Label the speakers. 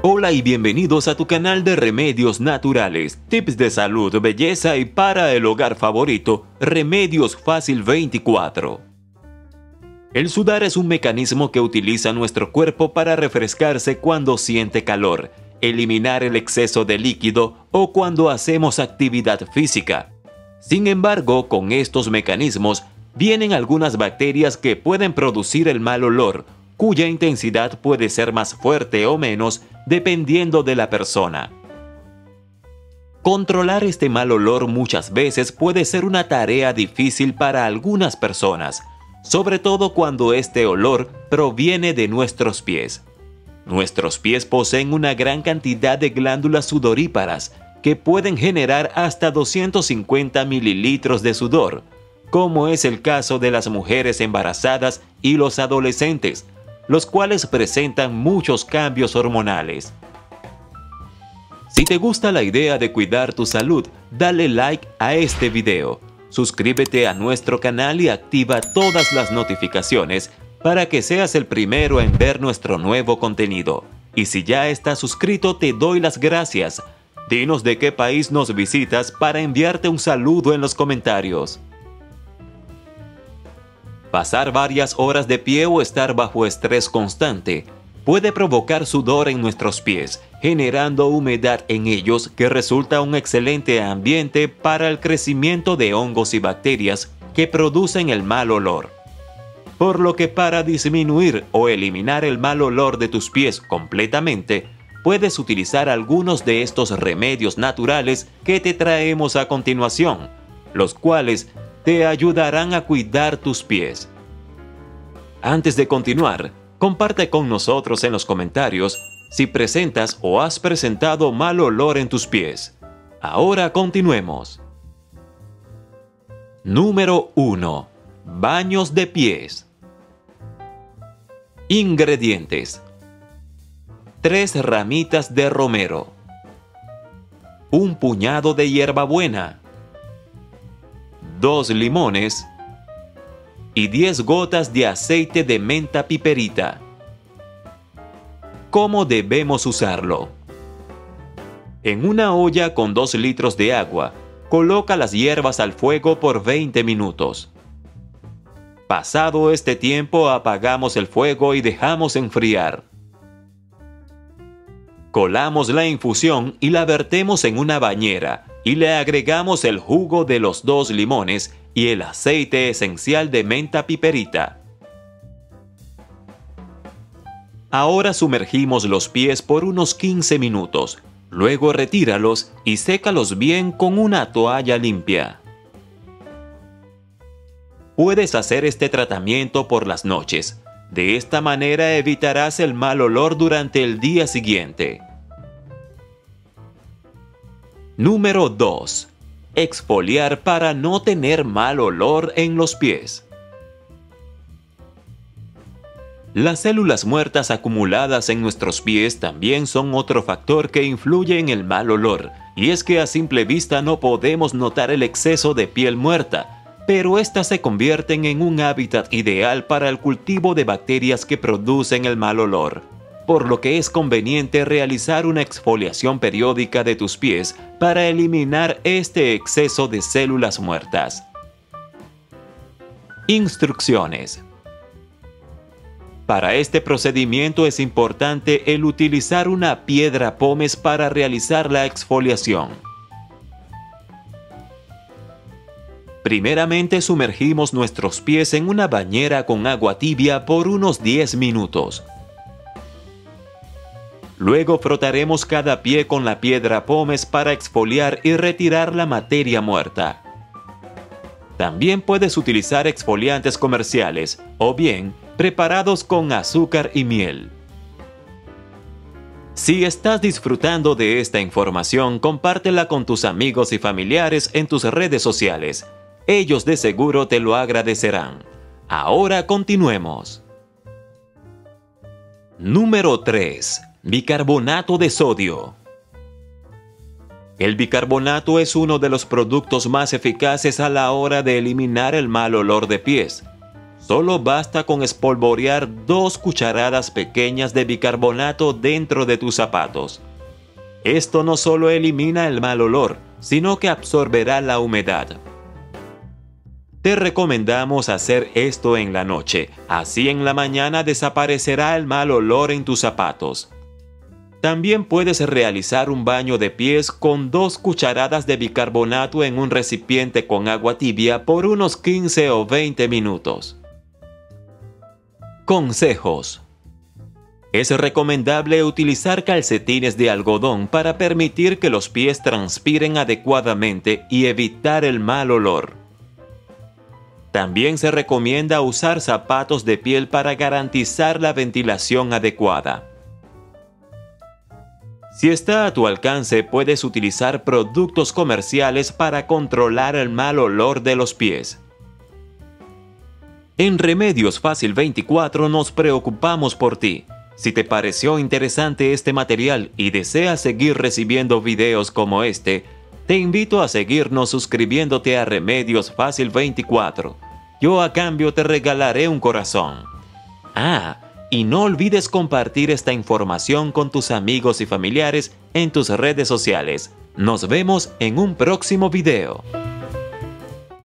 Speaker 1: Hola y bienvenidos a tu canal de remedios naturales, tips de salud, belleza y para el hogar favorito, Remedios Fácil 24. El sudar es un mecanismo que utiliza nuestro cuerpo para refrescarse cuando siente calor, eliminar el exceso de líquido o cuando hacemos actividad física. Sin embargo, con estos mecanismos vienen algunas bacterias que pueden producir el mal olor cuya intensidad puede ser más fuerte o menos dependiendo de la persona. Controlar este mal olor muchas veces puede ser una tarea difícil para algunas personas, sobre todo cuando este olor proviene de nuestros pies. Nuestros pies poseen una gran cantidad de glándulas sudoríparas que pueden generar hasta 250 mililitros de sudor, como es el caso de las mujeres embarazadas y los adolescentes, los cuales presentan muchos cambios hormonales. Si te gusta la idea de cuidar tu salud, dale like a este video, suscríbete a nuestro canal y activa todas las notificaciones para que seas el primero en ver nuestro nuevo contenido. Y si ya estás suscrito te doy las gracias. Dinos de qué país nos visitas para enviarte un saludo en los comentarios. Pasar varias horas de pie o estar bajo estrés constante puede provocar sudor en nuestros pies, generando humedad en ellos que resulta un excelente ambiente para el crecimiento de hongos y bacterias que producen el mal olor. Por lo que para disminuir o eliminar el mal olor de tus pies completamente, puedes utilizar algunos de estos remedios naturales que te traemos a continuación, los cuales te ayudarán a cuidar tus pies. Antes de continuar, comparte con nosotros en los comentarios si presentas o has presentado mal olor en tus pies. Ahora continuemos. Número 1. Baños de pies. Ingredientes. 3 ramitas de romero. Un puñado de hierbabuena 2 limones y 10 gotas de aceite de menta piperita. ¿Cómo debemos usarlo? En una olla con 2 litros de agua, coloca las hierbas al fuego por 20 minutos. Pasado este tiempo apagamos el fuego y dejamos enfriar. Colamos la infusión y la vertemos en una bañera y le agregamos el jugo de los dos limones y el aceite esencial de menta piperita. Ahora sumergimos los pies por unos 15 minutos, luego retíralos y sécalos bien con una toalla limpia. Puedes hacer este tratamiento por las noches, de esta manera evitarás el mal olor durante el día siguiente. Número 2. Exfoliar para no tener mal olor en los pies. Las células muertas acumuladas en nuestros pies también son otro factor que influye en el mal olor, y es que a simple vista no podemos notar el exceso de piel muerta, pero éstas se convierten en un hábitat ideal para el cultivo de bacterias que producen el mal olor por lo que es conveniente realizar una exfoliación periódica de tus pies para eliminar este exceso de células muertas. Instrucciones Para este procedimiento es importante el utilizar una piedra pómez para realizar la exfoliación. Primeramente sumergimos nuestros pies en una bañera con agua tibia por unos 10 minutos. Luego frotaremos cada pie con la piedra pómez para exfoliar y retirar la materia muerta. También puedes utilizar exfoliantes comerciales o bien preparados con azúcar y miel. Si estás disfrutando de esta información, compártela con tus amigos y familiares en tus redes sociales. Ellos de seguro te lo agradecerán. Ahora continuemos. Número 3 Bicarbonato de sodio. El bicarbonato es uno de los productos más eficaces a la hora de eliminar el mal olor de pies. Solo basta con espolvorear dos cucharadas pequeñas de bicarbonato dentro de tus zapatos. Esto no solo elimina el mal olor, sino que absorberá la humedad. Te recomendamos hacer esto en la noche, así en la mañana desaparecerá el mal olor en tus zapatos. También puedes realizar un baño de pies con dos cucharadas de bicarbonato en un recipiente con agua tibia por unos 15 o 20 minutos. Consejos. Es recomendable utilizar calcetines de algodón para permitir que los pies transpiren adecuadamente y evitar el mal olor. También se recomienda usar zapatos de piel para garantizar la ventilación adecuada. Si está a tu alcance, puedes utilizar productos comerciales para controlar el mal olor de los pies. En Remedios Fácil 24 nos preocupamos por ti. Si te pareció interesante este material y deseas seguir recibiendo videos como este, te invito a seguirnos suscribiéndote a Remedios Fácil 24. Yo a cambio te regalaré un corazón. Ah, y no olvides compartir esta información con tus amigos y familiares en tus redes sociales. Nos vemos en un próximo video.